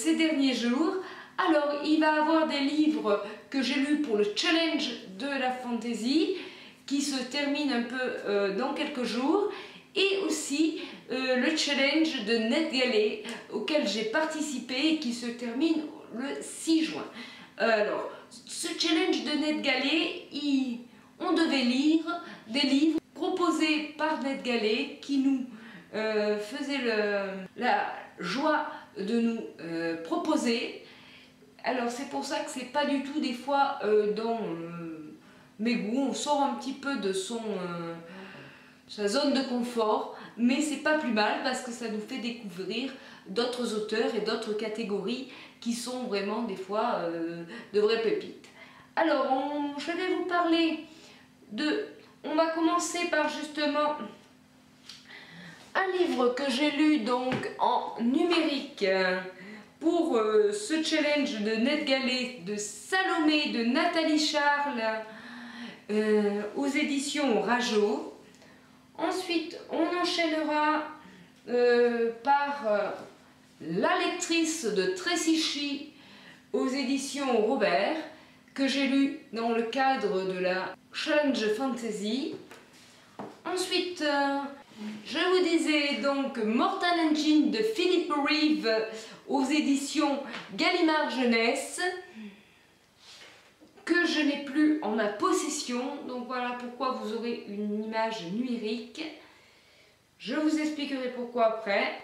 ces derniers jours. Alors, il va avoir des livres que j'ai lus pour le challenge de la fantasy qui se termine un peu dans quelques jours et aussi le challenge de NetGalley auquel j'ai participé et qui se termine le 6 juin. Alors, ce challenge de NetGalley, on devait lire des livres proposés par NetGalley qui nous euh, faisait la joie de nous euh, proposer. Alors c'est pour ça que c'est pas du tout des fois euh, dans mes goûts, on sort un petit peu de son sa zone de confort, mais c'est pas plus mal parce que ça nous fait découvrir d'autres auteurs et d'autres catégories qui sont vraiment des fois de vraies pépites. Alors, je vais vous parler de... On va commencer par justement un livre que j'ai lu donc en numérique pour euh, ce challenge de NetGalley de Salomé de Nathalie Charles euh, aux éditions Rajo. Ensuite, on enchaînera euh, par La lectrice de Tressichi aux éditions Robert que j'ai lu dans le cadre de la Challenge Fantasy. Ensuite, je vous disais donc Mortal Engine de Philippe Reeve aux éditions Gallimard Jeunesse que je n'ai plus en ma possession. Donc voilà pourquoi vous aurez une image numérique. Je vous expliquerai pourquoi après.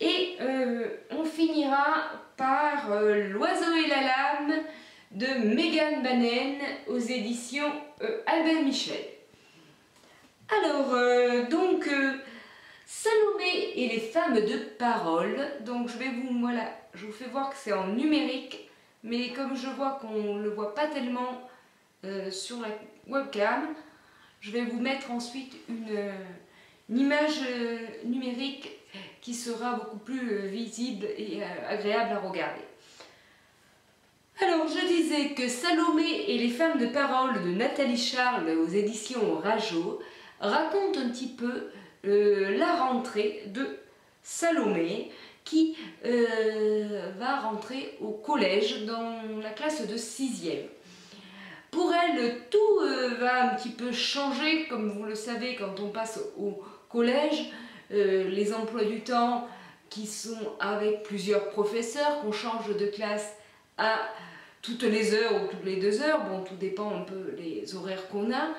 Et euh, on finira par euh, L'oiseau et la lame de Megan Bannen aux éditions euh, Albert Michel. Alors, euh, donc, euh, Salomé et les femmes de parole. Donc, je vais vous, voilà, je vous fais voir que c'est en numérique, mais comme je vois qu'on ne le voit pas tellement euh, sur la webcam, je vais vous mettre ensuite une, une image numérique qui sera beaucoup plus visible et agréable à regarder. Alors, je disais que Salomé et les femmes de parole de Nathalie Charles aux éditions Rajo raconte un petit peu euh, la rentrée de Salomé qui euh, va rentrer au collège dans la classe de 6e. Pour elle, tout euh, va un petit peu changer, comme vous le savez, quand on passe au collège, les emplois du temps qui sont avec plusieurs professeurs, qu'on change de classe à toutes les heures ou toutes les deux heures, bon, tout dépend un peu des horaires qu'on a,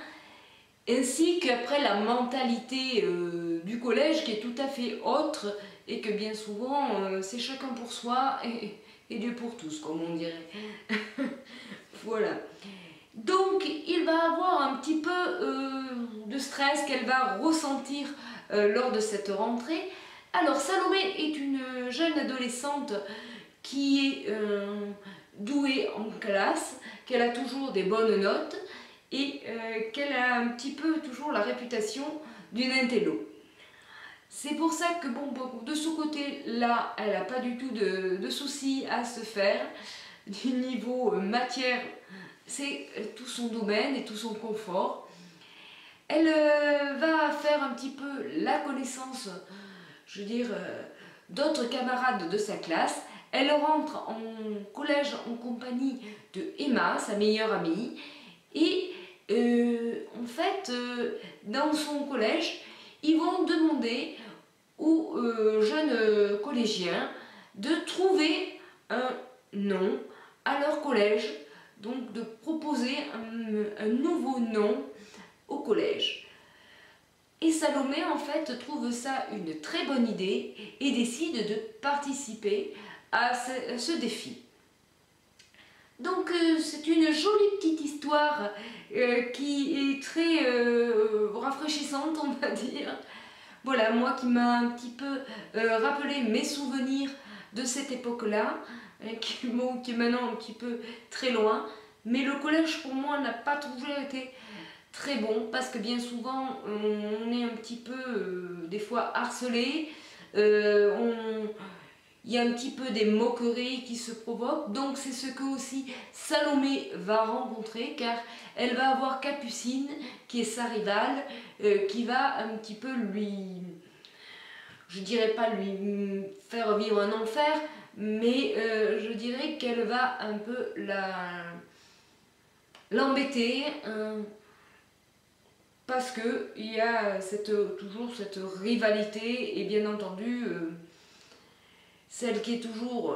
ainsi qu'après la mentalité euh, du collège qui est tout à fait autre et que bien souvent euh, c'est chacun pour soi et, Dieu pour tous comme on dirait. voilà. Donc il va avoir un petit peu euh, de stress qu'elle va ressentir lors de cette rentrée. Alors Salomé est une jeune adolescente qui est douée en classe, qu'elle a toujours des bonnes notes, et euh, qu'elle a un petit peu toujours la réputation d'une intello. C'est pour ça que bon, de ce côté-là, elle n'a pas du tout de, soucis à se faire. Du niveau euh, matière, c'est euh, tout son domaine et tout son confort. Elle va faire un petit peu la connaissance, je veux dire, d'autres camarades de sa classe. Elle rentre en collège en compagnie de Emma, sa meilleure amie, et euh, en fait, euh, dans son collège, ils vont demander aux euh, jeunes collégiens de trouver un nom à leur collège, donc de proposer un, nouveau nom au collège. Et Salomé, en fait, trouve ça une très bonne idée et décide de participer à ce défi. Donc euh, c'est une jolie petite histoire euh, qui est très euh, rafraîchissante on va dire. Voilà, moi qui m'a un petit peu rappelé mes souvenirs de cette époque-là, qui, qui est maintenant un petit peu très loin. Mais le collège pour moi n'a pas toujours été très bon parce que bien souvent on est un petit peu des fois harcelé. Il y a un petit peu des moqueries qui se provoquent. Donc c'est ce que aussi Salomé va rencontrer car elle va avoir Capucine qui est sa rivale euh, qui va un petit peu lui je dirais pas lui faire vivre un enfer, mais euh, je dirais qu'elle va un peu la l'embêter euh, parce que il y a toujours cette rivalité et bien entendu euh, celle qui est toujours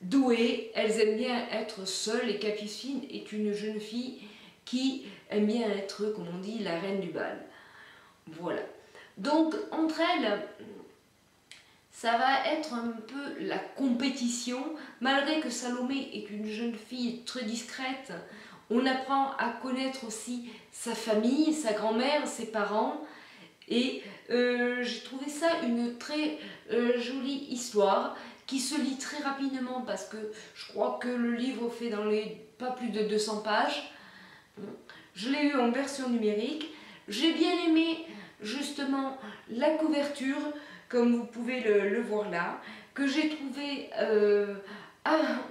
douée, elles aiment bien être seules et Capucine est une jeune fille qui aime bien être, comme on dit, la reine du bal. Voilà. Donc, entre elles, ça va être un peu la compétition. Malgré que Salomé est une jeune fille très discrète, on apprend à connaître aussi sa famille, sa grand-mère, ses parents. Et euh, j'ai trouvé ça une très euh, jolie histoire qui se lit très rapidement parce que je crois que le livre fait dans les pas plus de 200 pages. Je l'ai eu en version numérique. J'ai bien aimé justement la couverture, comme vous pouvez le, voir là, que j'ai trouvé, euh,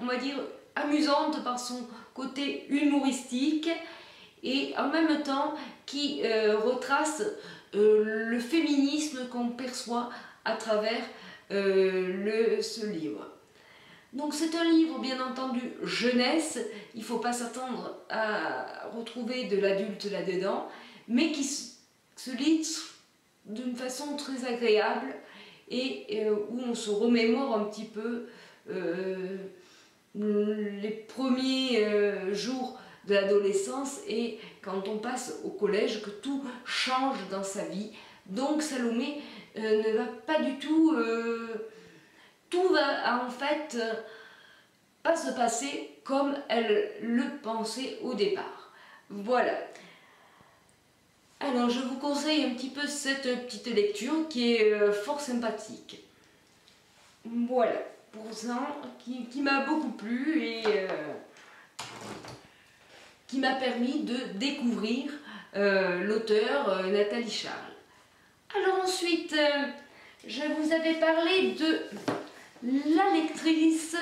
on va dire, amusante par son côté humoristique et en même temps qui retrace euh, le féminisme qu'on perçoit à travers le, ce livre. Donc c'est un livre bien entendu jeunesse, il ne faut pas s'attendre à retrouver de l'adulte là-dedans, mais qui se lit d'une façon très agréable et euh, où on se remémore un petit peu euh, les premiers euh, jours de l'adolescence et quand on passe au collège que tout change dans sa vie. Donc Salomé ne va pas du tout... tout va en fait pas se passer comme elle le pensait au départ. Voilà. Alors je vous conseille un petit peu cette petite lecture qui est euh, fort sympathique. Voilà, pour ça, qui, m'a beaucoup plu et euh, qui m'a permis de découvrir euh, l'auteur Nathalie Charles. Alors ensuite, je vous avais parlé de la lectrice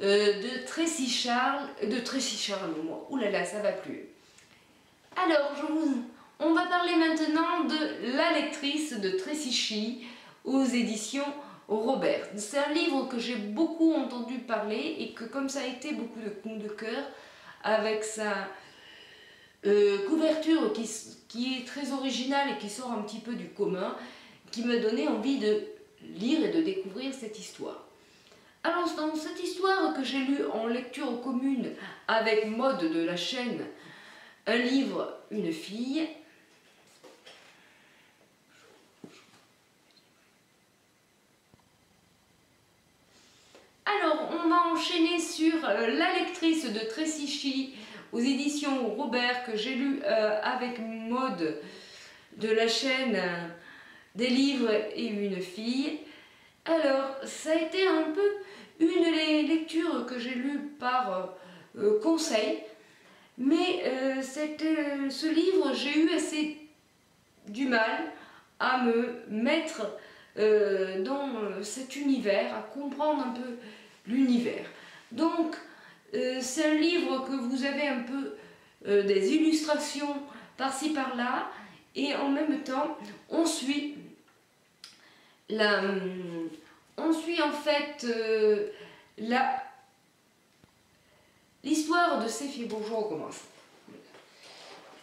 de Tracy Charles, de Tracy Charles, moi, oulala, ça va plus. Alors, on va parler maintenant de La lectrice de Tracy aux éditions Robert. C'est un livre que j'ai beaucoup entendu parler et que comme ça a été beaucoup de coups de cœur avec sa euh, couverture qui, est très originale et qui sort un petit peu du commun, qui me donnait envie de lire et de découvrir cette histoire. Alors dans cette histoire que j'ai lue en lecture commune avec Mode de la chaîne, un livre, une fille, Alors, on va enchaîner sur euh, La lectrice de Tracy aux éditions Robert que j'ai lu euh, avec mode de la chaîne euh, Des livres et une fille. Alors, ça a été un peu une des lectures que j'ai lues par conseil, mais ce livre, j'ai eu assez du mal à me mettre dans cet univers, à comprendre un peu l'univers. Donc, euh, c'est un livre que vous avez un peu euh, des illustrations par-ci par-là, et en même temps, on suit la, on suit en fait euh, la l'histoire de ces filles. Bonjour, on commence.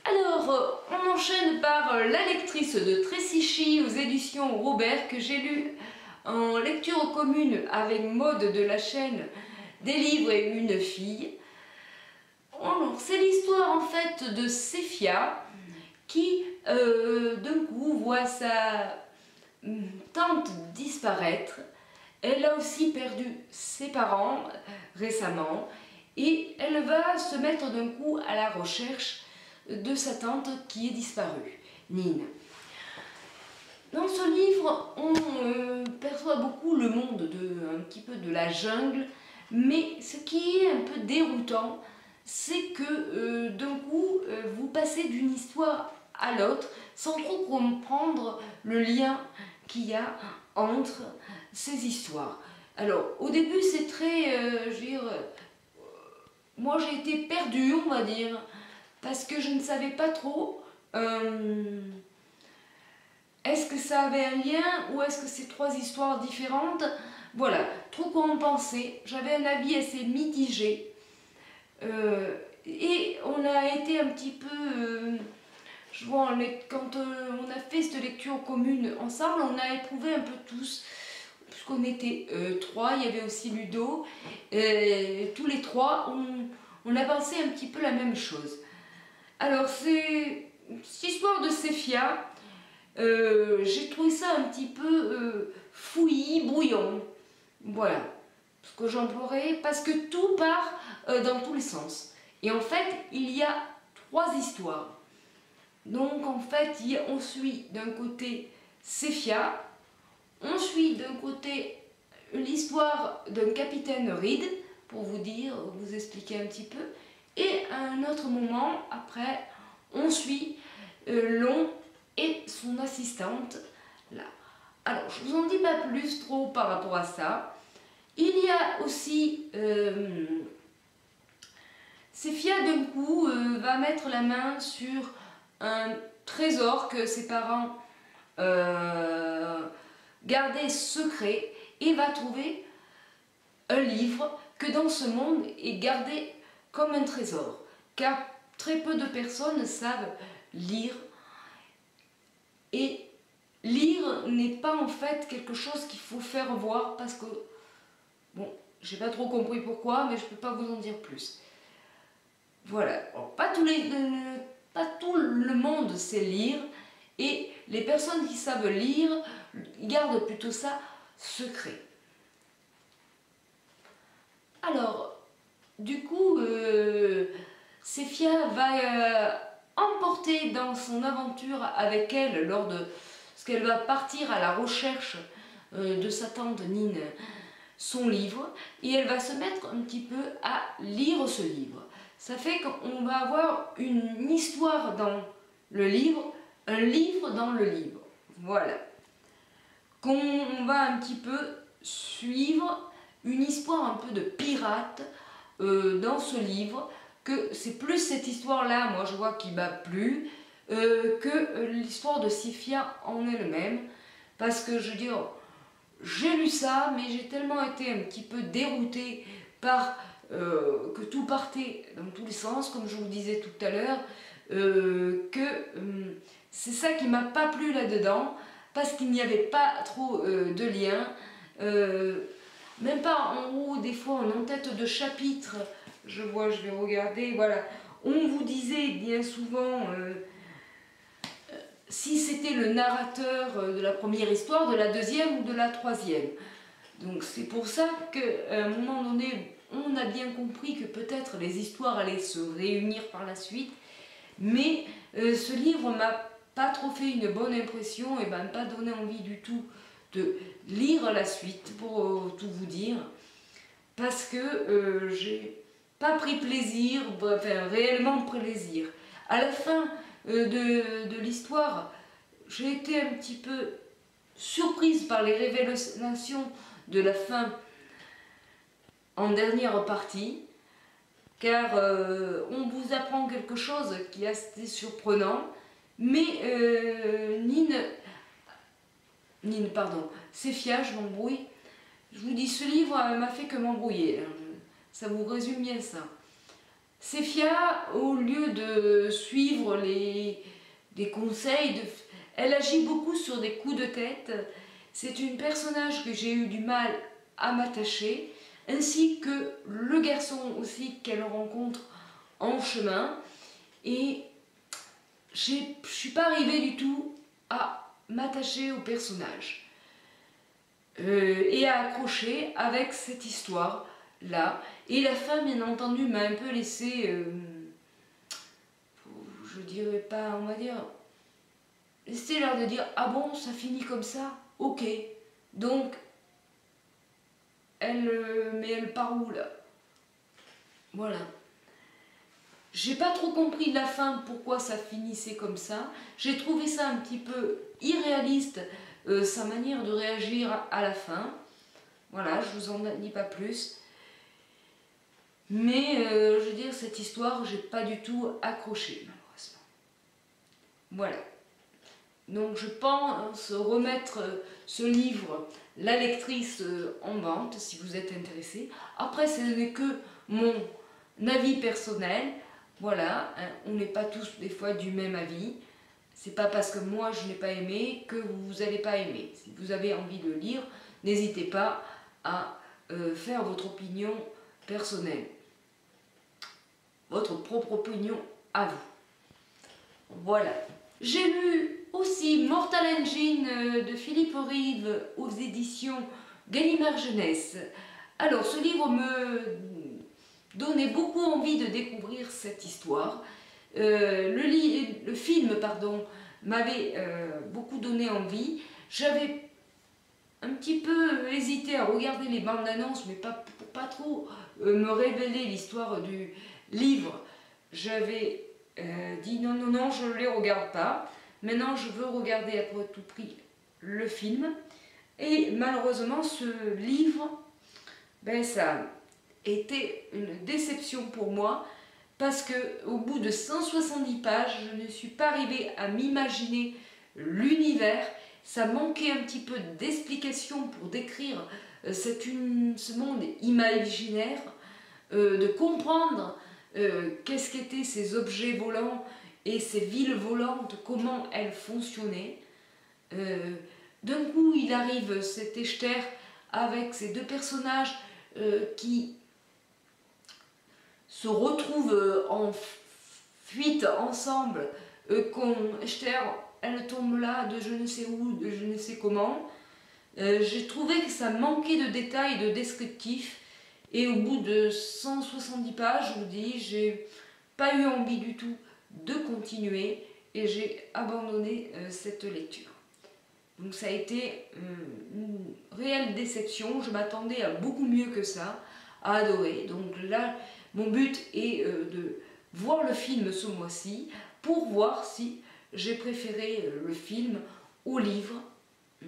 Alors, on enchaîne par La lectrice de Tracy aux éditions Robert que j'ai lu en lecture commune avec Mode de la chaîne Des livres et une fille. c'est l'histoire en fait de Séphia qui euh, d'un coup voit sa hum, tante disparaître. Elle a aussi perdu ses parents récemment et elle va se mettre d'un coup à la recherche de sa tante qui est disparue, Nina. Dans ce livre, on euh, perçoit beaucoup le monde de, un petit peu de la jungle, mais ce qui est un peu déroutant, c'est que euh, d'un coup, euh, vous passez d'une histoire à l'autre sans trop comprendre le lien qu'il y a entre ces histoires. Alors, au début, c'est très, dire, moi j'ai été perdue, on va dire, parce que je ne savais pas trop est-ce que ça avait un lien ou est-ce que c'est trois histoires différentes Voilà, trop penser. J'avais un avis assez mitigé. Euh, et on a été un petit peu... Euh, je vois, quand euh, on a fait cette lecture commune ensemble, on a éprouvé un peu tous, puisqu'on était trois, il y avait aussi Ludo, tous les trois, on, on a pensé un petit peu la même chose. Alors, c'est cette histoire de Séphia, j'ai trouvé ça un petit peu euh, fouillis, brouillon. Voilà ce que j'emploierais, parce que tout part euh, dans tous les sens. Et en fait, il y a trois histoires. Donc en fait, on suit d'un côté Séphia, on suit d'un côté l'histoire d'un capitaine Reed, pour vous dire, vous expliquer un petit peu, et à un autre moment, après, on suit euh, Long et son assistante là. Alors, je vous en dis pas plus trop par rapport à ça. Il y a aussi euh, d'un coup euh, va mettre la main sur un trésor que ses parents euh, gardaient secret et va trouver un livre que dans ce monde est gardé comme un trésor. Car très peu de personnes savent lire. Et lire n'est pas en fait quelque chose qu'il faut faire voir parce que, bon, j'ai pas trop compris pourquoi, mais je peux pas vous en dire plus. Voilà, pas, tous les, pas tout le monde sait lire et les personnes qui savent lire gardent plutôt ça secret. Alors, du coup, euh, va euh, emporter dans son aventure avec elle lors de ce qu'elle va partir à la recherche euh, de sa tante Nine son livre et elle va se mettre un petit peu à lire ce livre. Ça fait qu'on va avoir une histoire dans le livre, un livre dans le livre. Voilà. Qu'on va un petit peu suivre une histoire un peu de pirate euh, dans ce livre que c'est plus cette histoire-là, moi je vois qui m'a plu, euh, que euh, l'histoire de Sifia en elle-même. Parce que je veux dire, j'ai lu ça, mais j'ai tellement été un petit peu déroutée par euh, que tout partait dans tous les sens, comme je vous disais tout à l'heure, que c'est ça qui m'a pas plu là-dedans, parce qu'il n'y avait pas trop de liens. même pas en haut, des fois en en-tête de chapitre, je vois, je vais regarder, voilà. On vous disait bien souvent si c'était le narrateur euh, de la première histoire, de la deuxième ou de la troisième. Donc c'est pour ça qu'à un moment donné, on a bien compris que peut-être les histoires allaient se réunir par la suite, mais ce livre m'a pas trop fait une bonne impression et m'a pas donné envie du tout de lire la suite, pour tout vous dire, parce que j'ai pas pris plaisir, enfin réellement plaisir. À la fin euh, de, de l'histoire, j'ai été un petit peu surprise par les révélations de la fin en dernière partie, car euh, on vous apprend quelque chose qui est assez surprenant, mais euh, Nine, Nine, pardon, Séphia, je m'embrouille, je vous dis, ce livre m'a fait que m'embrouiller. Hein. Ça vous résume bien ça. Séphia, au lieu de suivre les, des conseils, elle agit beaucoup sur des coups de tête. C'est une personnage que j'ai eu du mal à m'attacher, ainsi que le garçon aussi qu'elle rencontre en chemin. Et je ne suis pas arrivée du tout à m'attacher au personnage euh, et à accrocher avec cette histoire là. Et la fin, bien entendu, m'a un peu laissé, euh, je dirais pas, on va dire, laissé l'air de dire, ah bon, ça finit comme ça Ok. Donc, elle, euh, mais elle part où là? Voilà. J'ai pas trop compris de la fin pourquoi ça finissait comme ça. J'ai trouvé ça un petit peu irréaliste, euh, sa manière de réagir à la fin. Voilà, je vous en dis pas plus. Mais euh, je veux dire, cette histoire, j'ai pas du tout accroché, malheureusement. Voilà. Donc je pense remettre ce livre, La lectrice, en vente, si vous êtes intéressé. Après, ce n'est que mon avis personnel. Voilà, hein, on n'est pas tous des fois du même avis. C'est pas parce que moi je n'ai pas aimé que vous n'allez pas aimer. Si vous avez envie de lire, n'hésitez pas à euh, faire votre opinion personnelle. Votre propre opinion à vous. Voilà. J'ai lu aussi Mortal Engine euh, de Philippe Rive aux éditions Gallimard Jeunesse. Alors, ce livre me donnait beaucoup envie de découvrir cette histoire. Euh, le, film pardon, m'avait euh, beaucoup donné envie. J'avais un petit peu hésité à regarder les bandes annonces, mais pas, trop me révéler l'histoire du livre. J'avais dit non, non, non, je ne les regarde pas. Maintenant, je veux regarder à tout prix le film. Et malheureusement, ce livre, ben, ça était une déception pour moi parce que au bout de 170 pages, je ne suis pas arrivée à m'imaginer l'univers. Ça manquait un petit peu d'explication pour décrire euh, ce monde imaginaire, euh, de comprendre euh, qu'est-ce qu'étaient ces objets volants et ces villes volantes, comment elles fonctionnaient? D'un coup, il arrive cet Echter avec ces deux personnages qui se retrouvent euh, en fuite ensemble, euh, quand Esther, elle tombe là de je ne sais où, de je ne sais comment. Euh, j'ai trouvé que ça manquait de détails, de descriptifs. Et au bout de 170 pages, je vous dis, j'ai pas eu envie du tout de continuer et j'ai abandonné cette lecture. Donc ça a été une réelle déception. Je m'attendais à beaucoup mieux que ça, à adorer. Donc là, mon but est euh, de voir le film ce mois-ci pour voir si j'ai préféré euh, le film au livre. Hmm.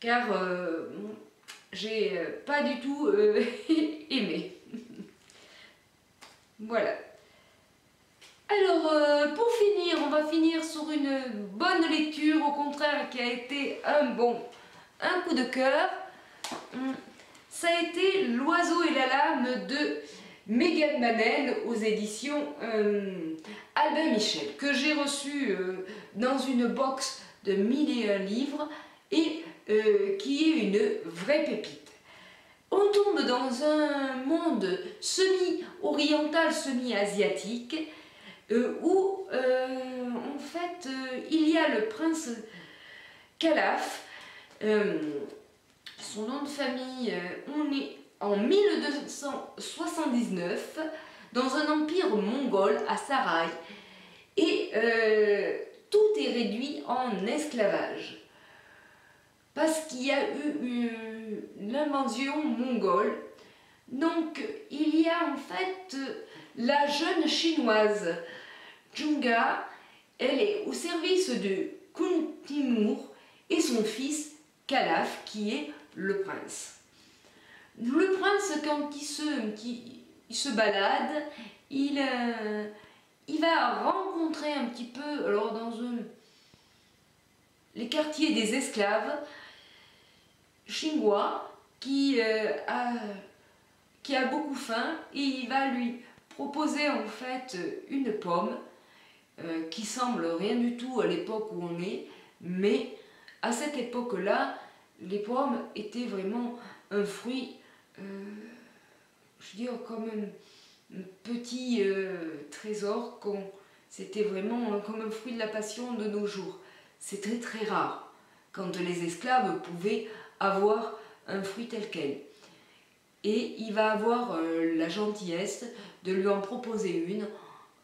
Car euh, j'ai pas du tout aimé. voilà. Alors, pour finir, on va finir sur une bonne lecture, au contraire, qui a été un bon, un coup de cœur. Hmm. Ça a été L'oiseau et la lame de Megan aux éditions euh, Albin Michel, que j'ai reçu euh, dans une box de 1001 livres et euh, qui est une vraie pépite. On tombe dans un monde semi-oriental, semi-asiatique, où en fait il y a le prince Calaf, son nom de famille, on est en 1279 dans un empire mongol à Sarai et euh, tout est réduit en esclavage parce qu'il y a eu l'invasion mongole. Donc il y a en fait la jeune chinoise Junga, elle est au service de Kun Timur et son fils Kalaf qui est le prince. Le prince, quand il se, se balade, il, euh, il va rencontrer un petit peu, alors dans les quartiers des esclaves, Xinghua, qui, euh, a, qui a beaucoup faim, et il va lui proposer en fait une pomme, euh, qui semble rien du tout à l'époque où on est, mais à cette époque-là, les pommes étaient vraiment un fruit euh, je veux dire, comme un, petit euh, trésor, c'était vraiment comme un fruit de la passion de nos jours. C'est très très rare quand les esclaves pouvaient avoir un fruit tel quel. Et il va avoir euh, la gentillesse de lui en proposer une,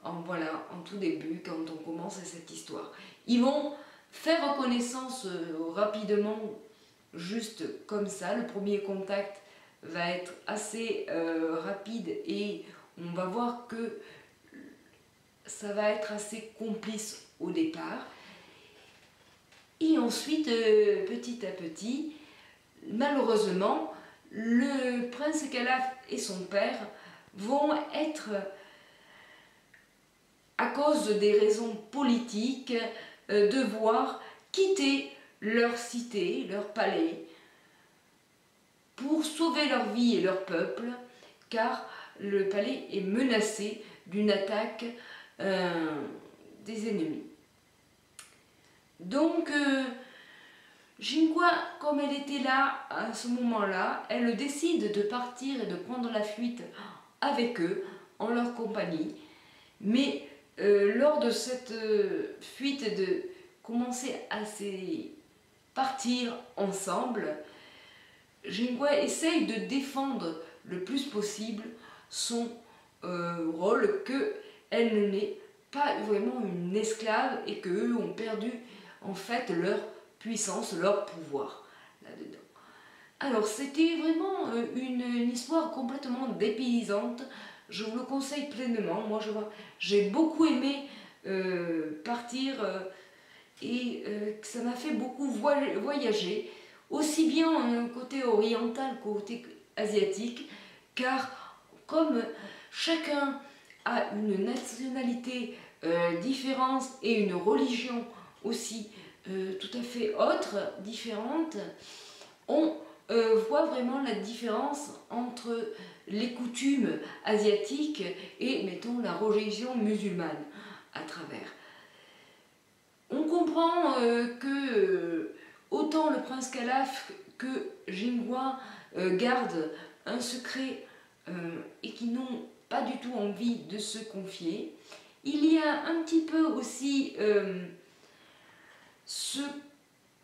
en, voilà, en tout début, quand on commence cette histoire. Ils vont faire connaissance rapidement, juste comme ça, le premier contact va être assez euh, rapide et on va voir que ça va être assez complice au départ. Et ensuite, euh, petit à petit, malheureusement, le prince Calaf et son père vont être, à cause des raisons politiques, devoir quitter leur cité, leur palais, pour sauver leur vie et leur peuple, car le palais est menacé d'une attaque des ennemis. Donc, euh, Jinhua, comme elle était là à ce moment-là, elle décide de partir et de prendre la fuite avec eux, en leur compagnie. Mais euh, lors de cette euh, fuite, de commencer à partir ensemble, Jinhua essaye de défendre le plus possible son rôle que elle n'est pas vraiment une esclave et qu'eux ont perdu en fait leur puissance, leur pouvoir là-dedans. Alors c'était vraiment euh, une, histoire complètement dépaysante. Je vous le conseille pleinement. Moi j'ai beaucoup aimé euh, partir euh, et ça m'a fait beaucoup voyager, aussi bien côté oriental qu'au côté asiatique, car comme chacun a une nationalité différente et une religion aussi euh, tout à fait autre, différente, on euh, voit vraiment la différence entre les coutumes asiatiques et, mettons, la religion musulmane à travers. On comprend euh, que autant le prince Calaf que Jinghua gardent un secret et qui n'ont pas du tout envie de se confier. Il y a un petit peu aussi ce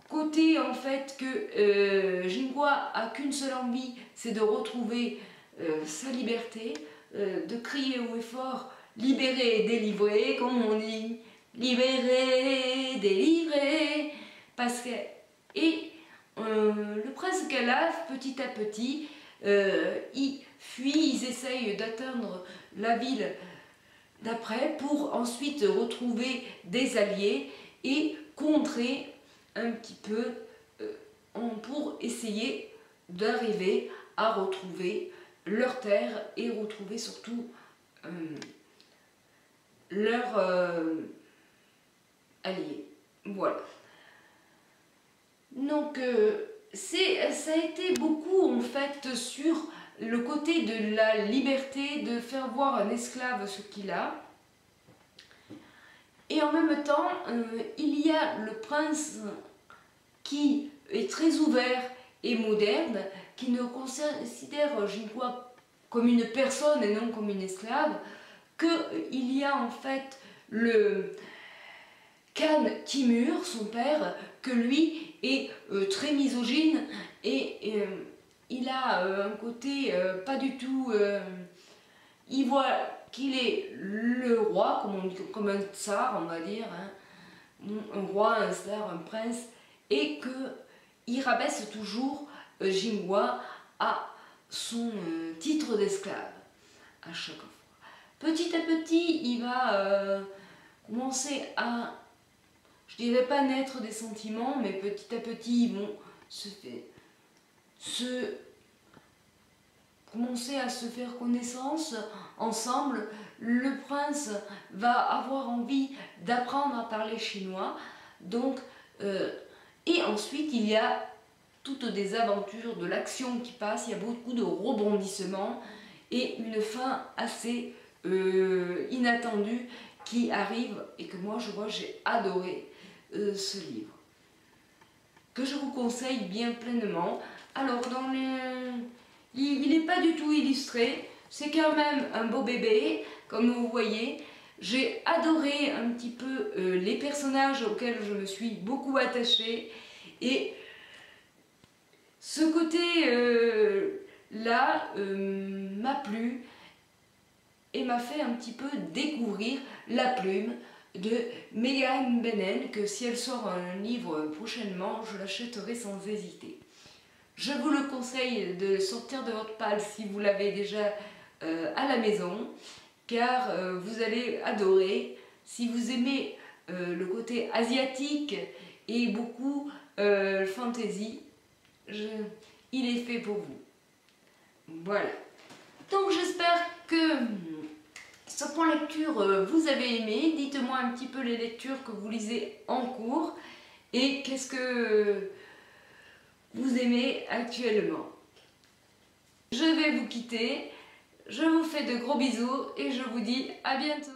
côté en fait que euh, Jinghua a qu'une seule envie, c'est de retrouver euh, sa liberté, euh, de crier haut et fort, libérer et délivrer, comme on dit, libérer, délivrer, parce que et le prince Calaf, petit à petit, ils fuient, ils essayent d'atteindre la ville d'après pour ensuite retrouver des alliés et contrer un petit peu euh, pour essayer d'arriver à retrouver leur terre et retrouver surtout euh, leurs euh, alliés. Voilà. Donc, ça a été beaucoup en fait sur le côté de la liberté, de faire voir un esclave ce qu'il a, et en même temps, euh, il y a le prince qui est très ouvert et moderne, qui ne considère Jinhua comme une personne et non comme une esclave, qu'il y a en fait le Khan Timur, son père, que lui est euh, très misogyne et euh, il a un côté pas du tout... il voit qu'il est le roi, comme, un tsar, on va dire, hein, un roi, un tsar, un prince, et qu'il rabaisse toujours euh, Jinghua à son euh, titre d'esclave, à chaque fois. Petit à petit, il va euh, commencer à, je dirais pas naître des sentiments, mais petit à petit, ils vont se commencer à se faire connaissance ensemble. Le prince va avoir envie d'apprendre à parler chinois. Donc, euh, et ensuite, il y a toutes des aventures, de l'action qui passe, il y a beaucoup de rebondissements et une fin assez euh, inattendue qui arrive et que moi je vois j'ai adoré euh, ce livre que je vous conseille bien pleinement alors dans les il n'est pas du tout illustré. C'est quand même un beau bébé, comme vous voyez. J'ai adoré un petit peu euh, les personnages auxquels je me suis beaucoup attachée. Et ce côté euh, là euh, m'a plu et m'a fait un petit peu découvrir la plume de Megan Benen que si elle sort un livre prochainement, je l'achèterai sans hésiter. Je vous le conseille de sortir de votre palle si vous l'avez déjà euh, à la maison car euh, vous allez adorer. Si vous aimez euh, le côté asiatique et beaucoup fantasy il est fait pour vous. Voilà. Donc j'espère que mm, ce point lecture vous avez aimé. Dites moi un petit peu les lectures que vous lisez en cours et qu'est-ce que vous aimez actuellement. Je vais vous quitter. Je vous fais de gros bisous et je vous dis à bientôt.